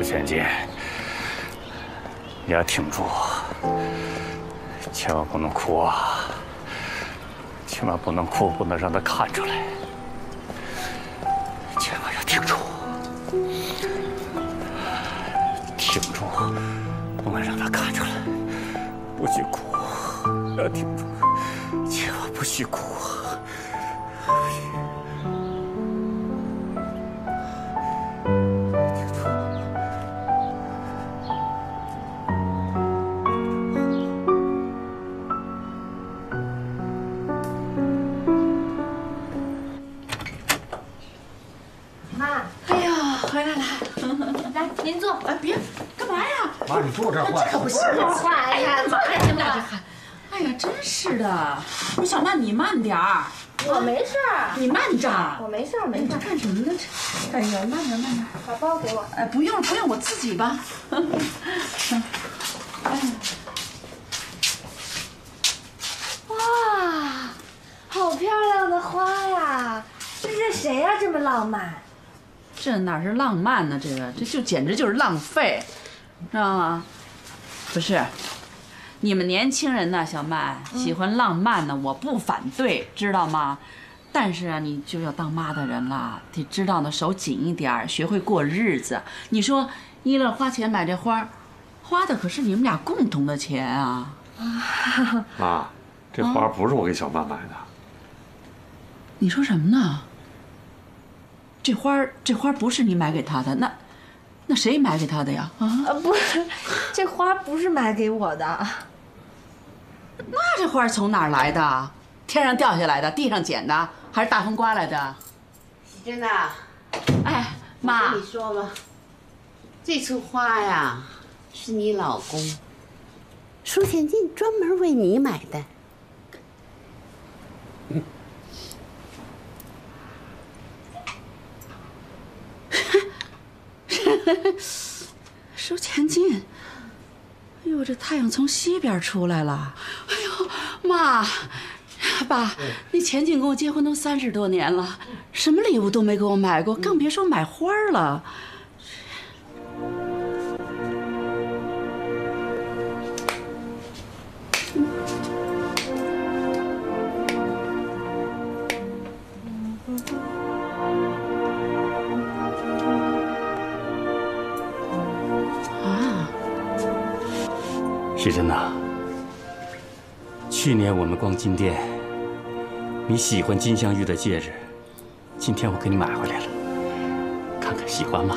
舒千金，你要挺住，千万不能哭啊！千万不能哭，不能让他看出来，千万要挺住，挺住，不能让他看出来，不许哭，要挺住，千万不许哭。你慢着。我没事儿，没事。干什么呢？这，哎呀，慢点，慢点。把包给我。哎，不用，不用，我自己吧。哎呀！哇，好漂亮的花呀！这是谁呀？这么浪漫？这哪是浪漫呢？这个，这就简直就是浪费。知道吗？不是，你们年轻人呢，小曼喜欢浪漫呢，我不反对，知道吗？但是啊，你就要当妈的人了，得知道呢，手紧一点儿，学会过日子。你说一乐花钱买这花，花的可是你们俩共同的钱啊！妈，这花不是我给小曼买的。你说什么呢？这花这花不是你买给她的，那？那谁买给他的呀？啊，不是，这花不是买给我的。那这花从哪儿来的？天上掉下来的，地上捡的，还是大风刮来的？喜珍呐，哎，妈，跟你说吧，这束花呀，是你老公舒前进专门为你买的。收钱进。哎呦，这太阳从西边出来了。哎呦，妈，爸，那钱进跟我结婚都三十多年了，什么礼物都没给我买过，更别说买花了。啊喜珍呐，去年我们逛金店，你喜欢金镶玉的戒指，今天我给你买回来了，看看喜欢吗？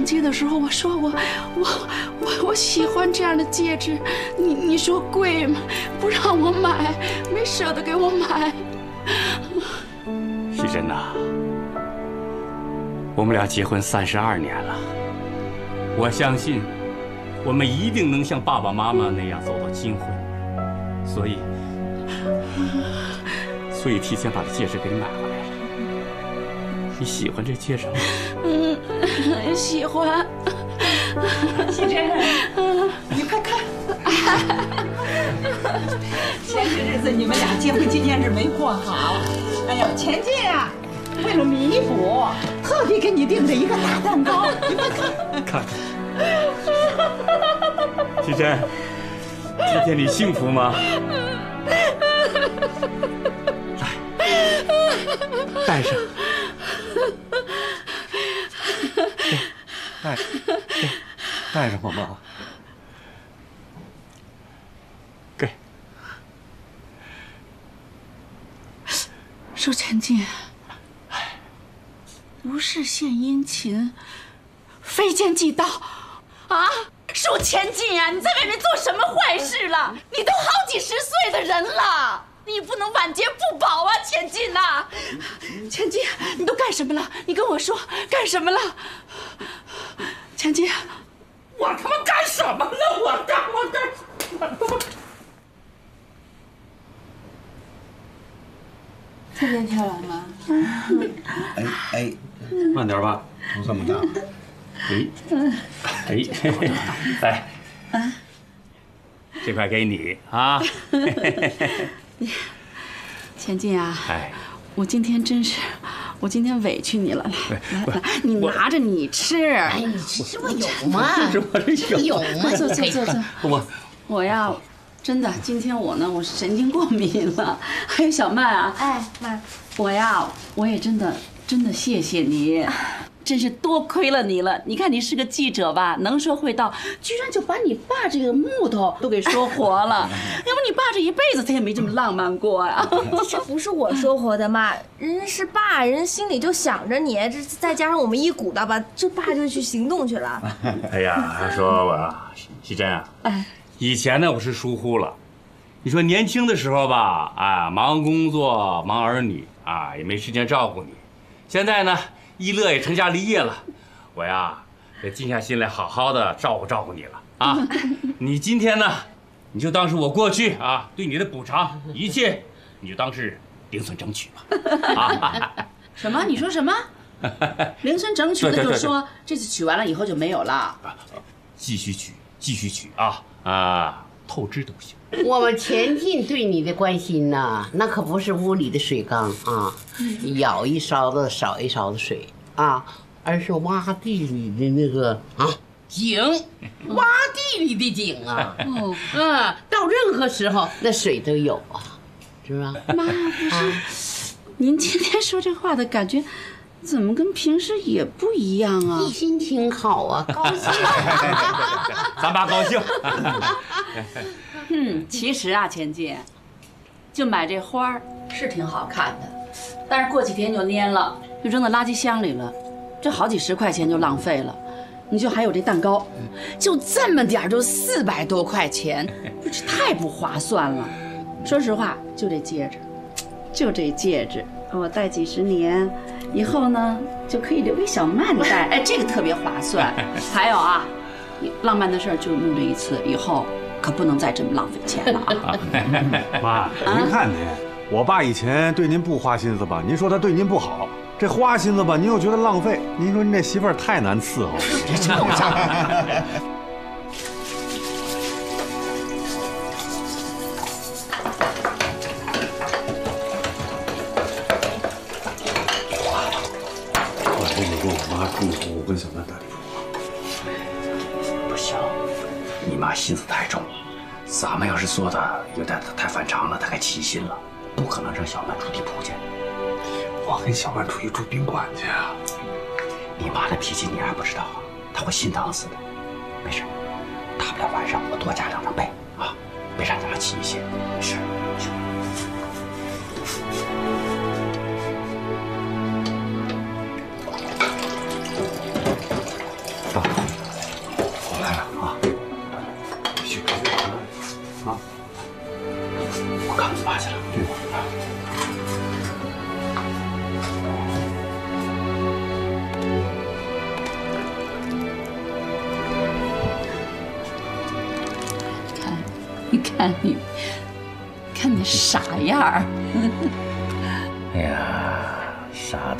逛街的时候，我说我我我我喜欢这样的戒指，你你说贵吗？不让我买，没舍得给我买。喜珍呐，我们俩结婚三十二年了，我相信我们一定能像爸爸妈妈那样走到金婚，所以所以提前把这戒指给你买回来了。你喜欢这戒指吗？嗯。很喜欢，喜珍，你快看，前些日子你们俩结婚纪念日没过好，哎呀，钱进啊，为了弥补，特地给你订了一个大蛋糕，你快看，看，喜珍，今天你幸福吗？来，戴上。带，带上吧，妈。给。收千金，不是献殷勤，非奸即盗，啊！收千金啊，你在外面做什么坏事了？你都好几十岁的人了，你不能晚节不保啊，千金呐！千金，你都干什么了？你跟我说，干什么了？千金，我他妈干什么了？我干我干什么？特别漂亮吗？哎哎，慢点吧，都这么大了。哎，哎，来，这块给你啊。钱进啊，哎，我今天真是，我今天委屈你了。来来来，你拿着你吃。哎，你吃这不有吗？这我这有吗？坐坐坐坐。我我呀，真的，今天我呢，我是神经过敏了。还有小曼啊，哎，妈，我呀，我也真的真的谢谢你，真是多亏了你了。你看你是个记者吧，能说会道，居然就把你爸这个木头都给说活了。要不你爸这一辈子他也没这么浪漫过呀。这不是我说活的妈，人家是爸，人家心里就想着你，这再加上我们一鼓捣吧，这爸就去行动去了。哎呀，说我喜珍啊，哎，以前呢我是疏忽了，你说年轻的时候吧，啊，忙工作忙儿女啊，也没时间照顾你。现在呢，一乐也成家立业了，我呀得静下心来好好的照顾照顾你了啊。你今天呢，你就当是我过去啊对你的补偿，一切你就当是零损整取吧。啊，什么？你说什么？零损整取的就说这次取完了以后就没有了。继续取，继续取啊啊，透支都行。我们前进对你的关心呐，那可不是屋里的水缸啊，舀一勺子少一勺子水啊，而是挖地里的那个啊井，挖地里的井啊，哦，嗯，到任何时候那水都有啊，是吧？妈，不是，您今天说这话的感觉，怎么跟平时也不一样啊？一心挺好啊，高兴。咱爸高兴。嗯，其实啊，钱进，就买这花儿是挺好看的，但是过几天就蔫了，就扔到垃圾箱里了，这好几十块钱就浪费了。你就还有这蛋糕，就这么点儿，就四百多块钱，不是太不划算了。说实话，就这戒指，就这戒指，我戴几十年，以后呢就可以留给小曼带，哎，这个特别划算。还有啊，浪漫的事儿就弄这一次，以后。可不能再这么浪费钱了啊！妈，您看您，我爸以前对您不花心思吧？您说他对您不好，这花心思吧，您又觉得浪费。您说您这媳妇儿太难伺候了。心思太重，咱们要是做的有点太反常了，他该起心了。不可能让小曼住地铺去，我跟小曼出去住宾馆去啊！你妈的脾气你还不知道啊，她会心疼死的。没事，大不了晚上我多加两张被啊，别让她气心。是。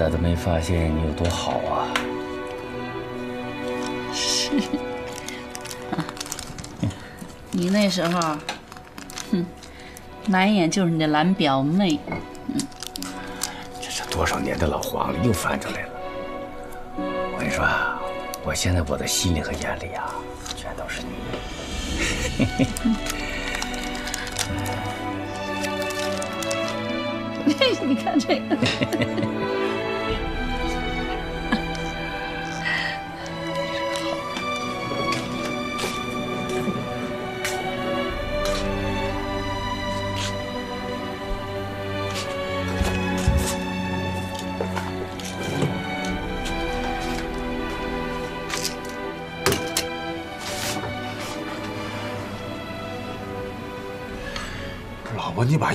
傻的都没发现你有多好啊！是，你那时候，哼，满眼就是你的蓝表妹。嗯，这是多少年的老黄历又翻出来了。我跟你说啊，我现在我的心里和眼里啊，全都是你。你看这个，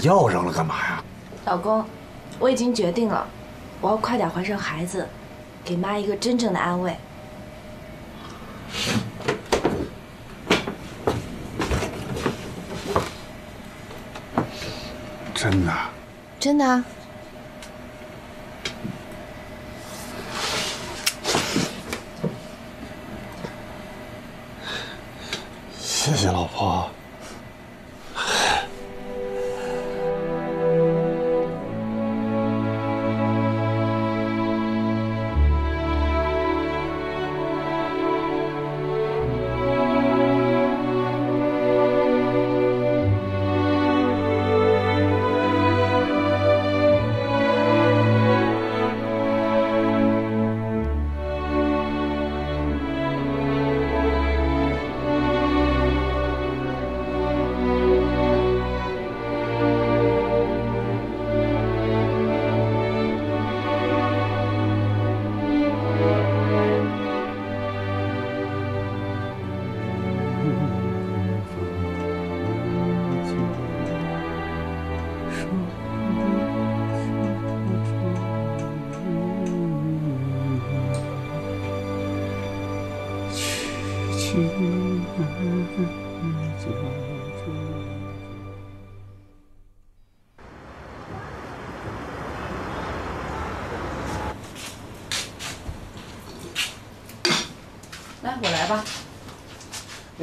药扔了干嘛呀？老公，我已经决定了，我要快点怀上孩子，给妈一个真正的安慰。真的？真的。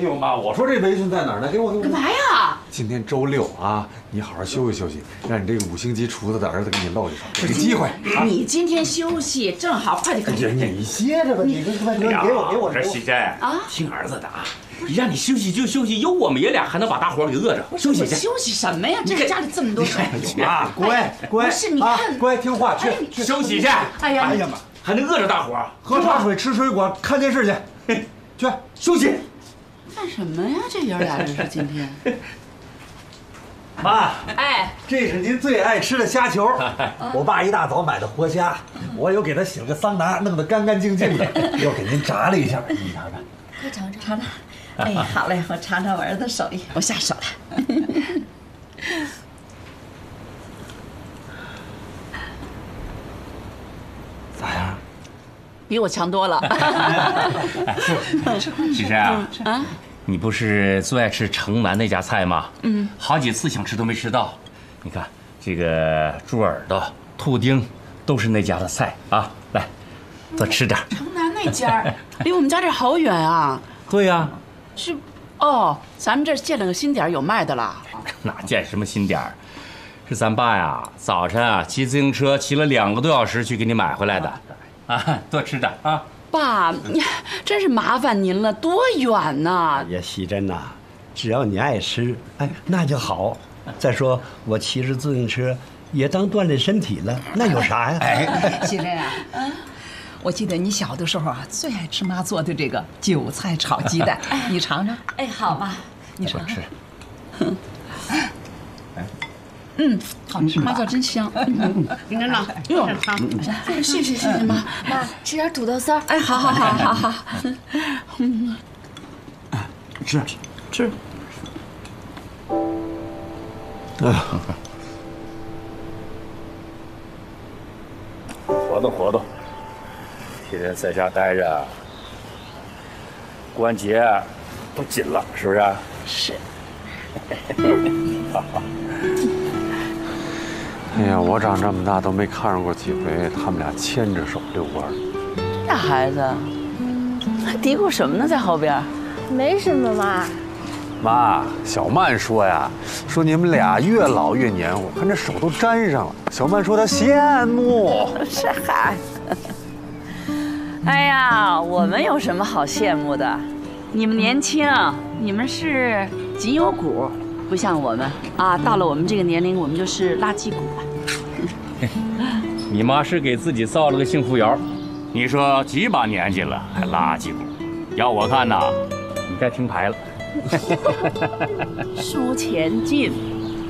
哎呦妈！我说这围裙在哪儿呢？给我给我。干嘛呀？今天周六啊，你好好休息休息，让你这个五星级厨子的儿子给你露一手，给个机会。啊你今天休息正好，快点快姐，点。你歇着吧，你这快给我给我给我这喜珍啊听儿子的啊，让你休息就休息，有我们爷俩还能把大伙儿给饿着。休息去。休息什么呀？这个家里这么多事儿。啊，乖乖，不是你啊看乖听话去休息去，哎呀，哎呀妈，还能饿着大伙儿。喝茶水吃水果看电视去，嘿去休息。干什么呀？这爷俩这是今天？妈。哎，这是您最爱吃的虾球，我爸一大早买的活虾，我又给他洗了个桑拿，弄得干干净净的，又给您炸了一下，你尝尝。快尝尝。尝尝。哎，好嘞，我尝尝我儿子手艺，我下手了。咋样？比我强多了。其实啊，你不是最爱吃城南那家菜吗？嗯，好几次想吃都没吃到。你看这个猪耳朵、兔丁，都是那家的菜啊。来，多吃点。城南那家 离我们家这好远啊。对呀、是，哦，咱们这儿建了个新点儿，有卖的了。哪建什么新点儿？是咱爸呀，早晨啊骑自行车骑了两个多小时去给你买回来的。啊，多吃点啊。爸，你真是麻烦您了，多远呐？也喜珍呐，只要你爱吃，哎，那就好。再说我骑着自行车也当锻炼身体了，那有啥呀？哎，喜珍啊，我记得你小的时候啊，最爱吃妈做的这个韭菜炒鸡蛋，你尝尝。哎，好吧。你尝尝。嗯，好吃妈做真香。你看呐，哟，谢谢谢谢妈。妈，吃点土豆丝儿。哎，好好好好好。嗯吃吃。哎活动活动，天天在家待着，关节都紧了，是不是？是。好好哎呀，我长这么大都没看着过几回他们俩牵着手遛弯儿。这孩子还嘀咕什么呢？在后边。没什么妈。妈，小曼说呀，说你们俩越老越黏糊，看这手都粘上了。小曼说她羡慕。是孩子。哎呀，我们有什么好羡慕的？你们年轻，你们是紧有骨，不像我们啊。到了我们这个年龄，我们就是垃圾股了。你妈是给自己造了个幸福窑。你说几把年纪了还垃圾股？要我看呐，你该停牌了。输钱进，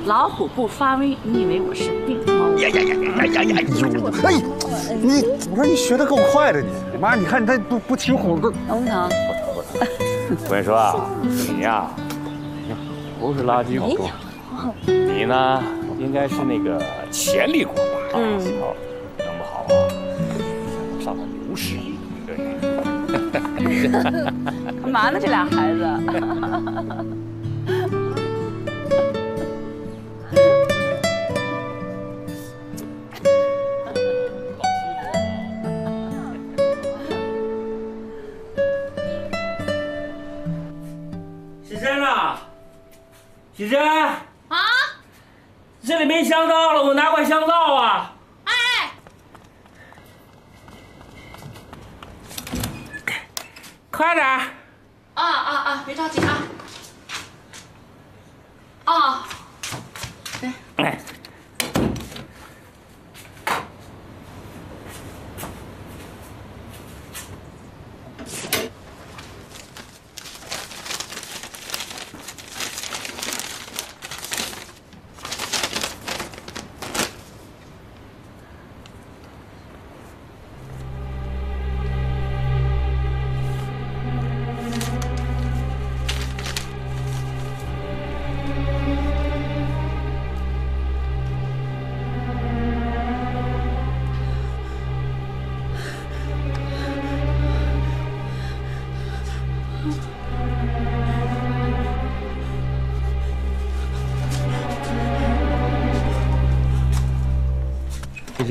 老虎不发威。你以为我是病猫？呀呀呀呀呀呀！呦，哎，你我说你学的够快的你，妈，你看你这不不听虎都。疼不疼？我跟你说啊，你呀，不是垃圾股，你呢应该是那个潜力股吧？嗯，弄不好啊，上了牛市。对。干嘛呢？这俩孩子。喜珍啊，这里没香皂了，我拿块香皂啊。哎，快点儿！啊啊啊！别着急啊。啊，哎，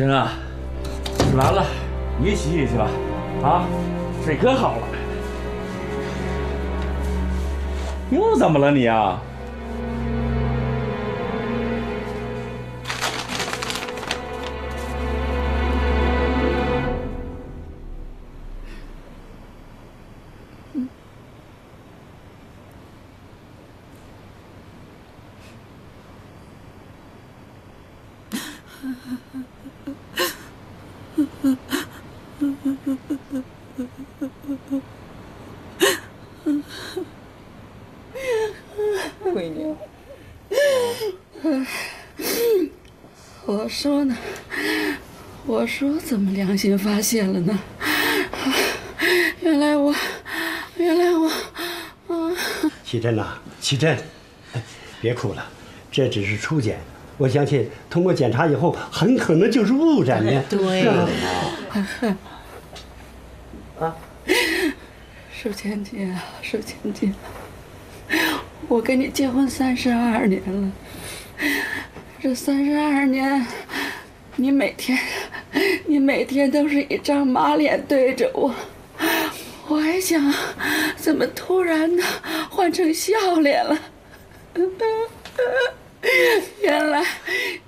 行啊，洗完了你也洗洗去吧。啊，水可好了。又怎么了你啊？我说怎么良心发现了呢？原来我，原来我，啊，启真呐、启真，哎别哭了，这只是初检，我相信通过检查以后，很可能就是误诊呢。对。是吧？寿千金啊，寿千金，我跟你结婚三十二年了，这三十二年，你每天，你每天都是一张马脸对着我，我还想，怎么突然的换成笑脸了？原来，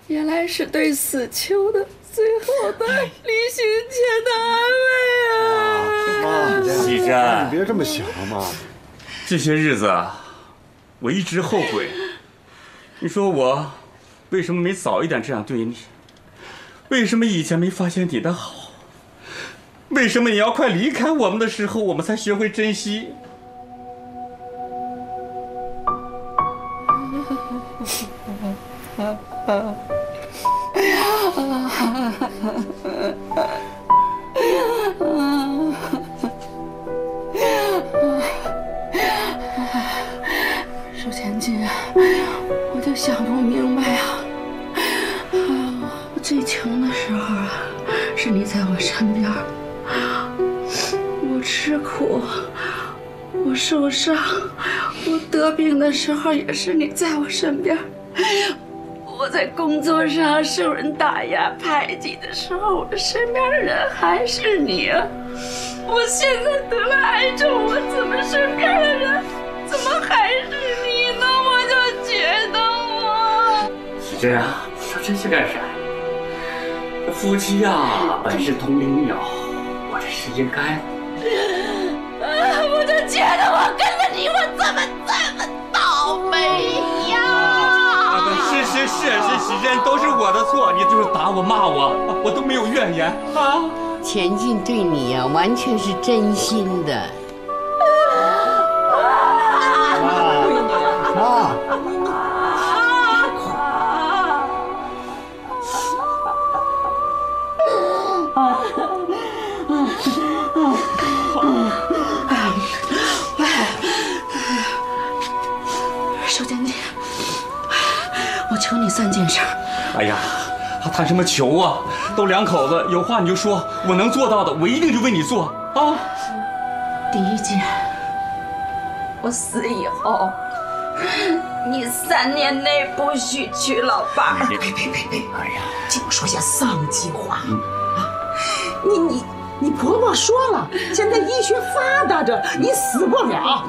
原来是对死囚的最后的临行前的安慰啊！喜珍，你别这么想嘛。这些日子啊，我一直后悔。你说我为什么没早一点这样对你？为什么以前没发现你的好？为什么你要快离开我们的时候，我们才学会珍惜？受伤，我得病的时候也是你在我身边，我在工作上受人打压排挤的时候，我身边的人还是你啊。我现在得了癌症，我怎么身边的人怎么还是你呢？我就觉得我。喜珍啊，说这些干啥？夫妻呀、本是同林鸟，我这是应该的。我就觉得，怎么这么倒霉呀？啊，是是是是，喜珍都是我的错，你就是打我骂我，我都没有怨言啊。钱进对你呀、完全是真心的。寿千金，我求你三件事。哎呀，还谈什么求啊？都两口子，有话你就说，我能做到的，我一定就为你做啊。第一件，我死以后，你三年内不许娶老伴儿。呸呸呸呸！哎呀，净说些丧气话啊！你你你婆婆说了，现在医学发达着，你死不了。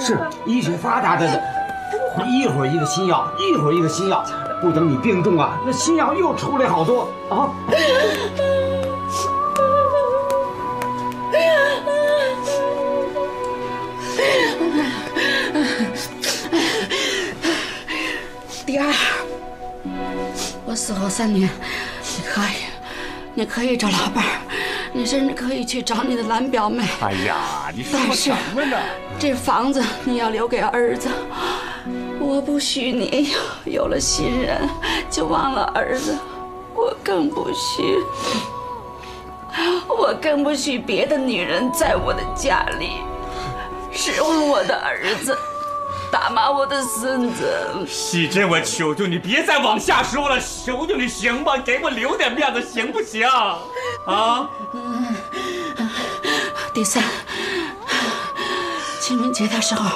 是医学发达着的，一会儿一个新药，一会儿一个新药，不等你病重啊，那新药又出来好多啊。第二，我死后三年，你可以，你可以找老伴儿，你甚至可以去找你的蓝表妹。哎呀，你说什么呢？这房子你要留给儿子，我不许你 有了新人就忘了儿子，我更不许，我更不许别的女人在我的家里使唤我的儿子，打骂我的孙子。喜珍，我求求你别再往下说了，求求你行吗？给我留点面子行不行？啊？第三，清明节的时候，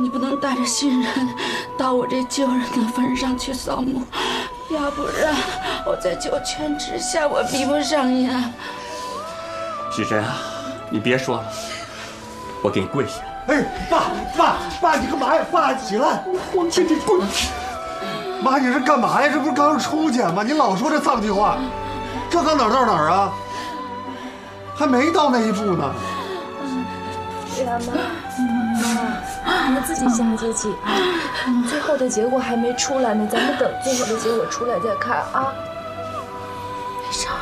你不能带着新人到我这旧人的坟上去扫墓，要不然我在九泉之下我闭不上眼。许珍啊，你别说了，我给你跪下。哎，爸爸爸，你干嘛呀？爸起来！我给你滚！妈，你这干嘛呀？这不是刚出去吗？你老说这丧气话，这刚哪儿到哪儿啊？还没到那一步呢。妈，妈，你们自己下节气啊。最后的结果还没出来呢，咱们等最后的结果出来再看啊。没事儿。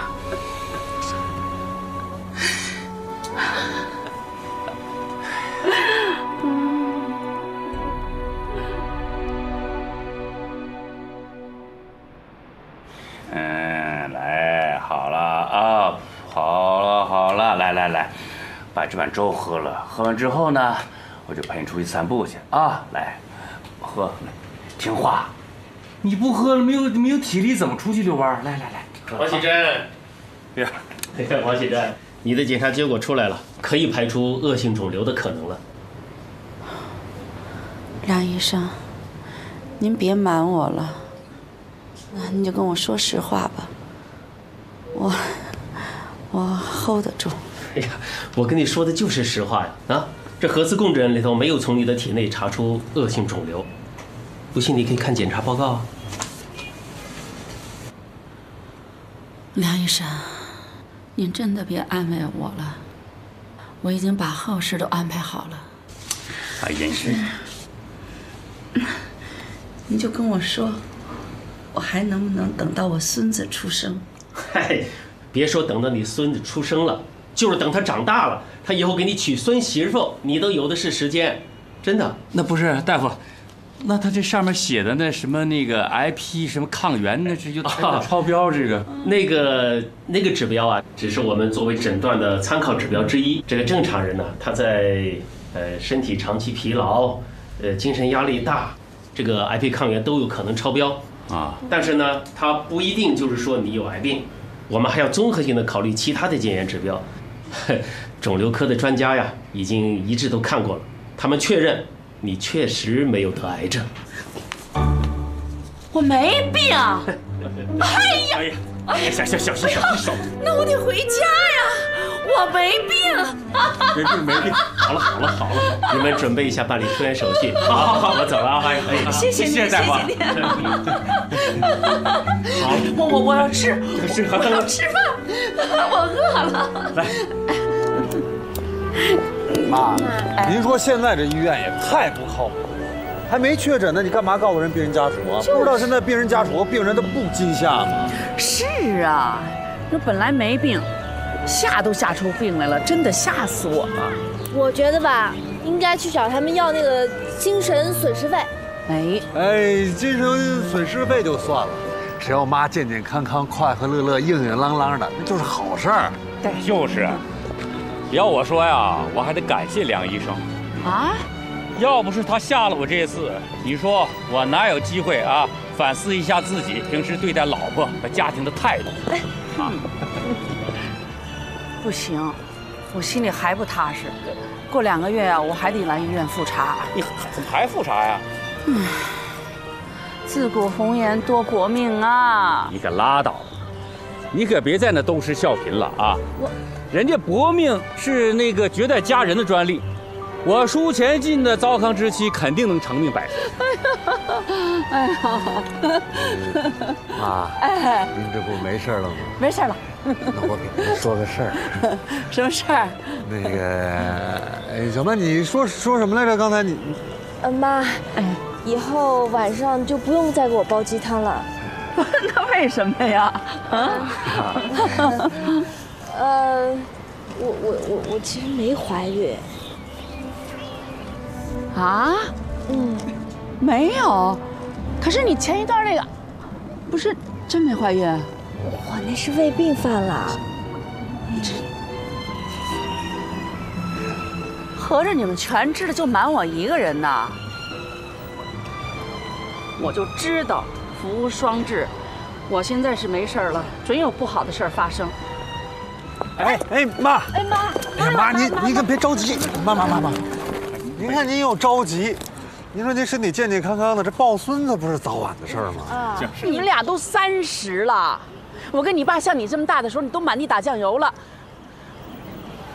嗯，来，好了啊，好了好了，来来来，把这碗粥喝了，喝完之后呢，我就陪你出去散步去啊，来，喝，听话，你不喝了没有没有体力怎么出去遛弯？来来来，王喜珍，呀，王喜珍，你的检查结果出来了，可以排除恶性肿瘤的可能了。梁医生，您别瞒我了，那你就跟我说实话吧，我我 hold 得住。哎呀，我跟你说的就是实话呀！啊，这核磁共振里头没有从你的体内查出恶性肿瘤，不信你可以看检查报告啊。梁医生，您真的别安慰我了，我已经把后事都安排好了。哎呀，你你就跟我说，我还能不能等到我孙子出生？嗨，别说等到你孙子出生了，就是等他长大了，他以后给你娶孙媳妇，你都有的是时间，真的。那不是大夫，那他这上面写的那什么那个 IP 什么抗原，那这就超标这个。那个那个指标啊，只是我们作为诊断的参考指标之一。这个正常人呢，他在呃身体长期疲劳、呃精神压力大，这个 IP 抗原都有可能超标啊。但是呢，他不一定就是说你有癌病，我们还要综合性的考虑其他的检验指标。肿瘤科的专家呀，已经一致都看过了，他们确认你确实没有得癌症。我没病。哎呀！哎呀！哎，小小小心小心手。那我得回家呀！我没病。没病没病。好了好了好了，你们准备一下办理出院手续。好好好，我走了啊！哎哎，谢谢你，谢谢大夫。好，我我我要吃，吃我要吃饭，我饿了。来。妈，您说现在这医院也太不靠谱了，还没确诊呢，你干嘛告诉人病人家属啊？不知道现在病人家属和病人他不惊吓吗？是啊，那本来没病，吓都吓出病来了，真的吓死我了。我觉得吧，应该去找他们要那个精神损失费。哎哎，精神损失费就算了，只要妈健健康康、快快乐乐、硬硬朗朗的，那就是好事儿。对，就是。要我说呀，我还得感谢梁医生啊！要不是他下了我这次，你说我哪有机会啊？反思一下自己平时对待老婆和家庭的态度啊！不行，我心里还不踏实。过两个月啊，我还得来医院复查。你怎么还复查呀？嗯，自古红颜多薄命啊！你可拉倒吧！你可别在那东施效颦了啊！我。人家薄命是那个绝代佳人的专利，我输前进的糟糠之妻肯定能长命百岁。哎呀，妈，哎，您这不没事了吗？没事了。那我给您说个事儿。什么事儿？那个，哎，小曼，你说说什么来着？刚才你，呃，妈，以后晚上就不用再给我煲鸡汤了。那为什么呀？啊？呃，我我我我其实没怀孕。啊？嗯，没有。可是你前一段那个，不是真没怀孕？我那是胃病犯了。这合着你们全知道，就瞒我一个人呢？我就知道福无双至，我现在是没事了，准有不好的事儿发生。哎哎，妈，哎妈，哎呀妈，您您可别着急，妈妈妈妈，您看您又着急，您说您身体健健康康的，这抱孙子不是早晚的事儿吗？啊，你们俩都三十了，我跟你爸像你这么大的时候，你都满地打酱油了。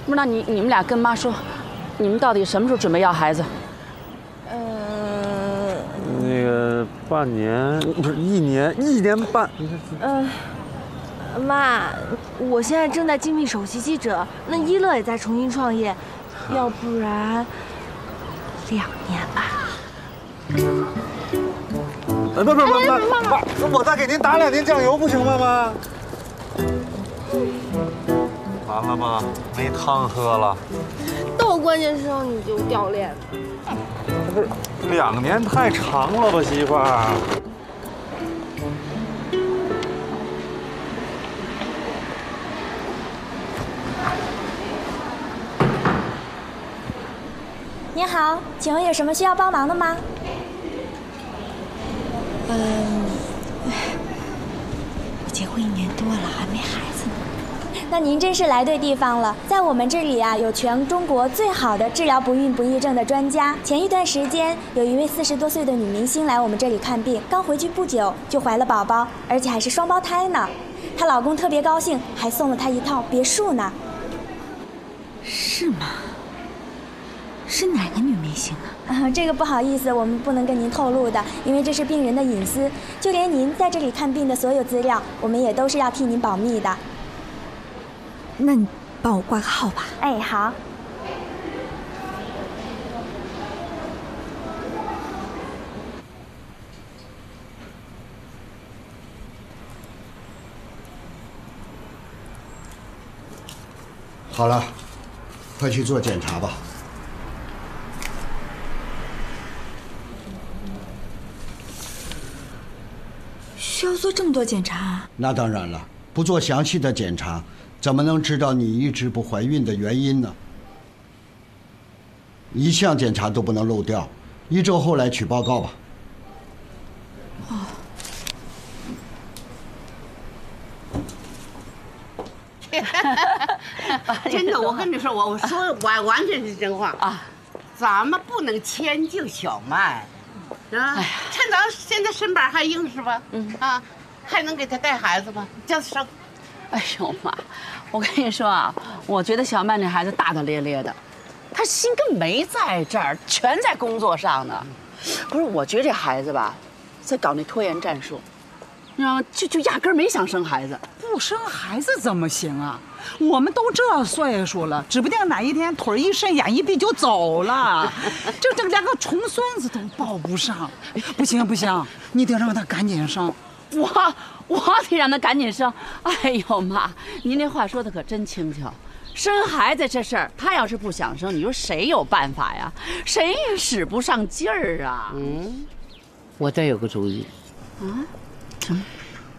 不是，那你你们俩跟妈说，你们到底什么时候准备要孩子？嗯那个半年不是一年，一年半。嗯，妈，我现在正在精密首席记者，那一乐也在重新创业，要不然两年吧。哎，不不不不妈，那我再给您打两斤酱油不行吗，妈？完了吗？没汤喝了。到关键时候你就掉链子。不是，两年太长了吧，媳妇儿？您好，请问有什么需要帮忙的吗？嗯，我结婚一年多了，还没孩子呢。那您真是来对地方了，在我们这里啊，有全中国最好的治疗不孕不育症的专家。前一段时间，有一位四十多岁的女明星来我们这里看病，刚回去不久就怀了宝宝，而且还是双胞胎呢。她老公特别高兴，还送了她一套别墅呢。是吗？是哪个女明星啊？啊，这个不好意思，我们不能跟您透露的，因为这是病人的隐私。就连您在这里看病的所有资料，我们也都是要替您保密的。那你帮我挂个号吧。哎，好。好了，快去做检查吧。需要做这么多检查啊？那当然了，不做详细的检查，怎么能知道你一直不怀孕的原因呢？一项检查都不能漏掉，一周后来取报告吧。真的，我跟你说，我我说完完全是真话啊，咱们不能迁就小麦，啊，趁咱现在身板还硬是吧？嗯啊，还能给他带孩子吧？叫他生。哎呦妈！我跟你说啊，我觉得小曼这孩子大大咧咧的，她心根没在这儿，全在工作上呢。不是，我觉得这孩子吧，在搞那拖延战术，你知道吗？就就压根儿没想生孩子。不生孩子怎么行啊？我们都这岁数了，指不定哪一天腿一伸，眼一闭就走了，这这连个重孙子都抱不上。不行不行，你得让他赶紧生。我我得让他赶紧生。哎呦妈，您这话说的可真轻巧。生孩子这事儿，他要是不想生，你说谁有办法呀？谁也使不上劲儿啊。嗯，我这有个主意。啊？什么？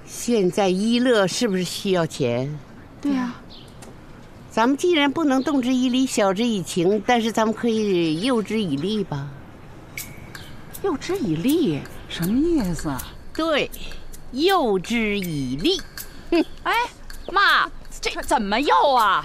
现在一乐是不是需要钱？对呀、咱们既然不能动之以理，晓之以情，但是咱们可以诱之以利吧？诱之以利，什么意思啊？对，诱之以利。哼，哎，妈，这怎么诱啊？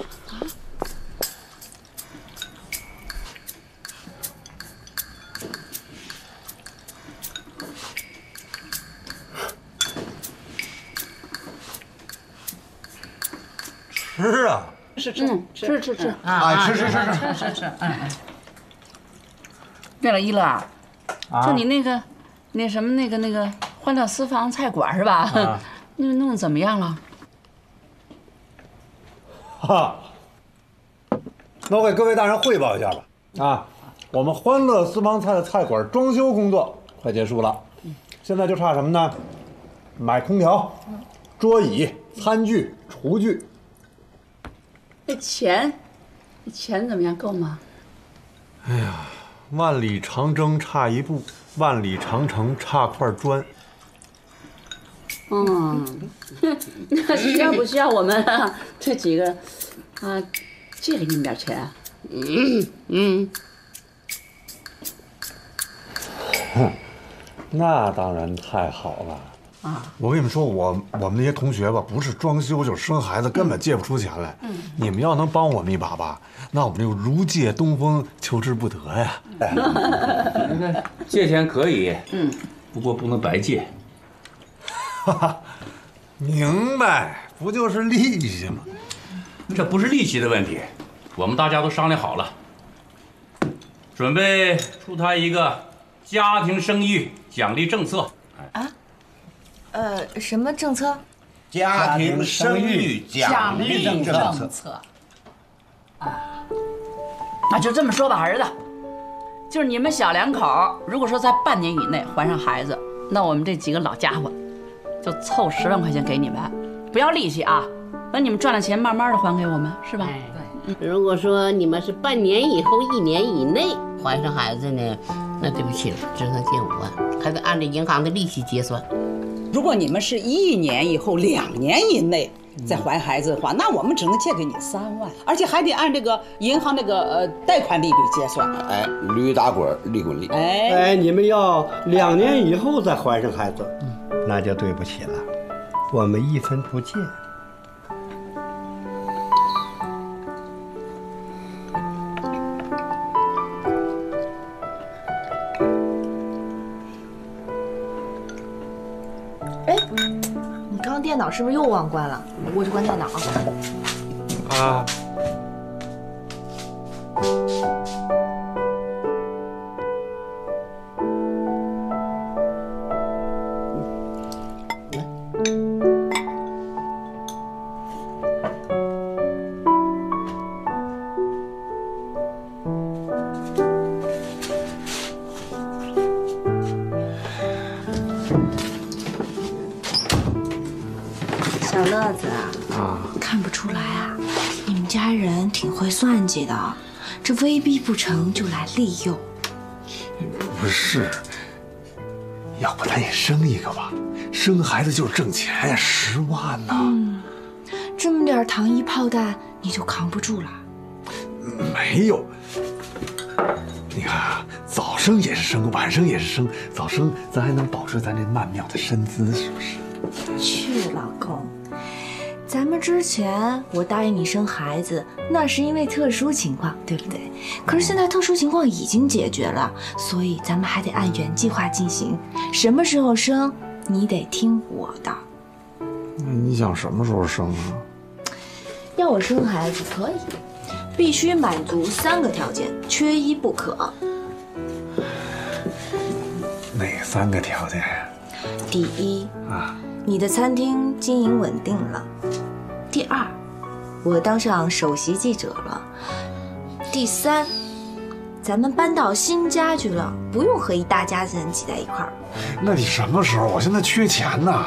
吃啊！吃吃吃吃吃吃哎吃吃吃吃吃吃吃，哎哎。对了，一乐就你那个，那什么那个那个欢乐私房菜馆是吧？啊 那弄得怎么样了？哈，那我给各位大人汇报一下吧。啊，我们欢乐私房菜的菜馆装修工作快结束了，现在就差什么呢？买空调、桌椅、餐具、厨具。那钱，那钱怎么样？够吗？哎呀，万里长征差一步，万里长城差块砖。嗯，那需要不需要我们啊这几个啊借给你们点钱啊？嗯嗯，哼，那当然太好了。啊，我跟你们说，我我们那些同学吧，不是装修就是生孩子，根本借不出钱来。嗯你们要能帮我们一把吧，那我们就如借东风，求之不得呀。借钱可以，嗯，不过不能白借。哈哈，明白，不就是利息吗？这不是利息的问题，我们大家都商量好了，准备出台一个家庭生育奖励政策。呃，什么政策？家庭生育奖励政策。策。啊，那就这么说吧，儿子，就是你们小两口，如果说在半年以内怀上孩子，那我们这几个老家伙就凑十万块钱给你们，不要利息啊。等你们赚了钱，慢慢的还给我们，是吧？对。如果说你们是半年以后、一年以内怀上孩子呢，那对不起了，只能借五万，还得按照银行的利息结算。如果你们是一年以后、两年以内再怀孩子的话，那我们只能借给你三万，而且还得按这个银行那个呃贷款利率结算。哎，驴打滚，利滚利。哎哎，你们要两年以后再怀上孩子，那就对不起了，我们一分不借。是不是又忘关了？我去关电脑。啊。小乐子啊，啊，看不出来啊，你们家人挺会算计的，这威逼不成就来利诱。不是，要不咱也生一个吧？生孩子就是挣钱呀，十万呢。嗯，这么点糖衣炮弹你就扛不住了。没有，你看啊，早生也是生，晚生也是生。早生咱还能保持咱这曼妙的身姿，是不是？咱们之前我答应你生孩子，那是因为特殊情况，对不对？可是现在特殊情况已经解决了，所以咱们还得按原计划进行。什么时候生，你得听我的。那你想什么时候生啊？要我生孩子可以，必须满足三个条件，缺一不可。哪三个条件呀？第一，啊，你的餐厅经营稳定了；第二，我当上首席记者了；第三，咱们搬到新家去了，不用和一大家子人挤在一块儿。那你什么时候？我现在缺钱呢。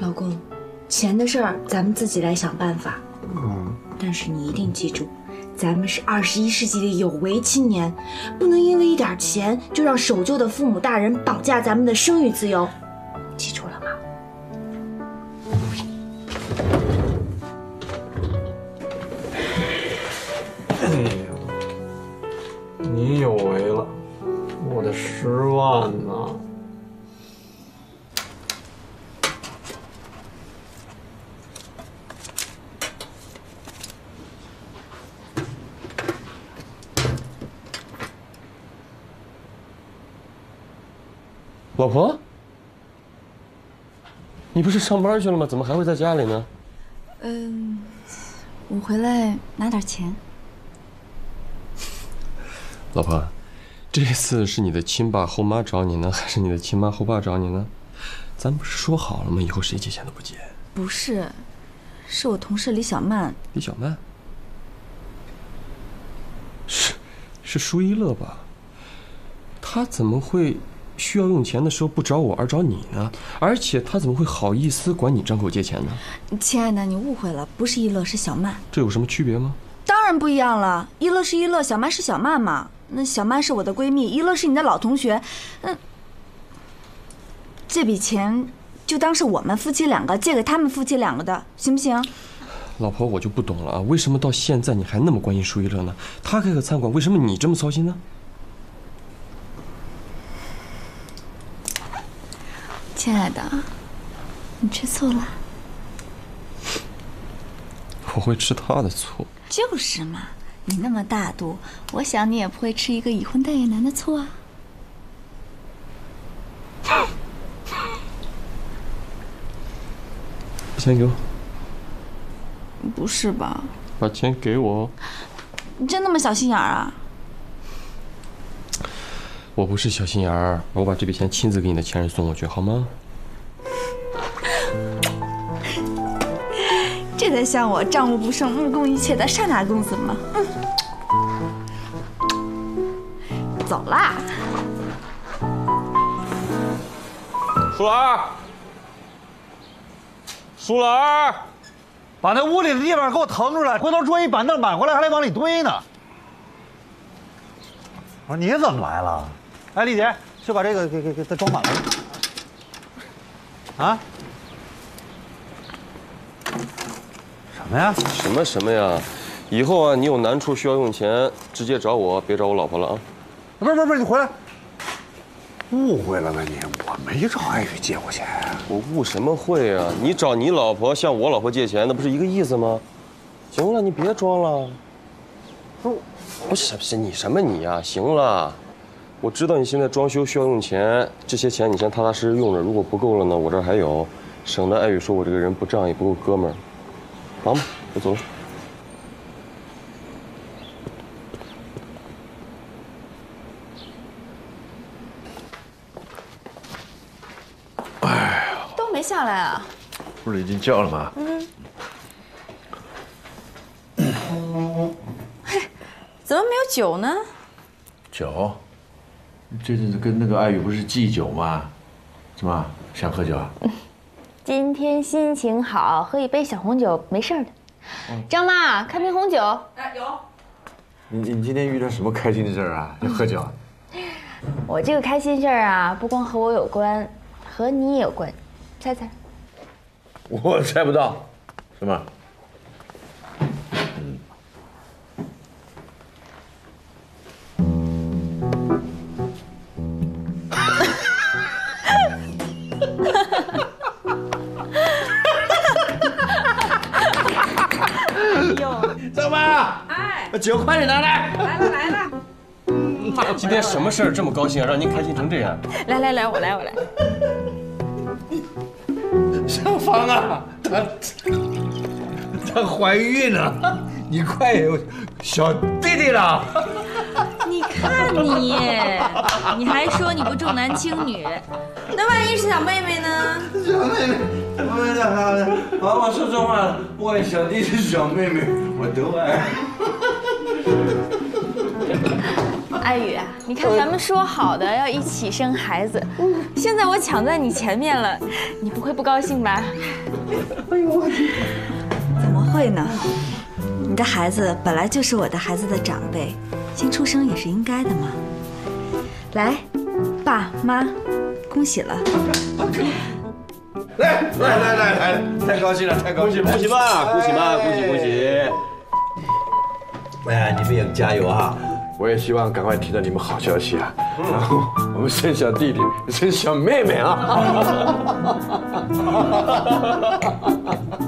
老公，钱的事儿咱们自己来想办法。嗯，但是你一定记住，咱们是二十一世纪的有为青年，不能因为一点钱就让守旧的父母大人绑架咱们的生育自由。记住了老婆，你不是上班去了吗？怎么还会在家里呢？嗯，我回来拿点钱。老婆，这次是你的亲爸后妈找你呢，还是你的亲妈后爸找你呢？咱不是说好了吗？以后谁借钱都不借。不是，是我同事李小曼。李小曼，是是舒一乐吧？他怎么会需要用钱的时候不找我而找你呢？而且他怎么会好意思管你张口借钱呢？亲爱的，你误会了，不是一乐，是小曼。这有什么区别吗？当然不一样了，一乐是一乐，小曼是小曼嘛。那小曼是我的闺蜜，一乐是你的老同学。嗯，这笔钱就当是我们夫妻两个借给他们夫妻两个的，行不行？老婆，我就不懂了啊，为什么到现在你还那么关心舒一乐呢？他开个餐馆，为什么你这么操心呢？亲爱的，你吃醋了？我会吃他的醋。就是嘛，你那么大度，我想你也不会吃一个已婚待业男的醋啊。把钱给我，不是吧？把钱给我。你真那么小心眼儿啊？我不是小心眼儿，我把这笔钱亲自给你的前任送过去，好吗？这才像我丈夫不胜目空一切的善大公子嘛。嗯，走啦。舒老二，舒老二，把那屋里的地方给我腾出来，回头桌椅板凳买回来还得往里堆呢。我说你怎么来了？哎，丽姐，去把这个给给给它装满了。啊？什么呀？什么什么呀？以后啊，你有难处需要用钱，直接找我，别找我老婆了啊。不是不是不是，你回来。误会了吧你？我没找艾雨借过钱。我误什么会啊？你找你老婆向我老婆借钱，那不是一个意思吗？行了，你别装了。不，不是不是你什么你呀？行了，我知道你现在装修需要用钱，这些钱你先踏踏实实用着。如果不够了呢，我这儿还有，省得艾雨说我这个人不仗义不够哥们儿。忙吧，我走了。都没下来啊？不是已经叫了吗？嗯。嘿，怎么没有酒呢？酒？这阵子跟那个艾雨不是忌酒吗？怎么想喝酒啊？今天心情好，喝一杯小红酒没事的。张妈，开瓶红酒。哎，有。你你今天遇到什么开心的事儿啊？要喝酒？我这个开心事儿啊，不光和我有关，和你也有关。猜猜？我猜不到，什么？酒快点拿来。来了来了。今天什么事儿这么高兴啊？让您开心成这样？来来来，我来我来。小芳啊，她她怀孕了，你快有小弟弟了。你看你，你还说你不重男轻女，那万一是小妹妹呢？小妹妹，我的好的，好，我说错话了，不管小弟弟小妹妹，我都爱。艾雨啊，你看咱们说好的要一起生孩子，现在我抢在你前面了，你不会不高兴吧？哎呦我天！怎么会呢？你的孩子本来就是我的孩子的长辈，先出生也是应该的嘛。来，爸妈，恭喜了！来来来来来，太高兴了，太高兴了！恭喜吧，恭喜吧，恭喜恭喜！哎，你们也加油啊！我也希望赶快听到你们好消息啊，然后我们生小弟弟，生小妹妹啊！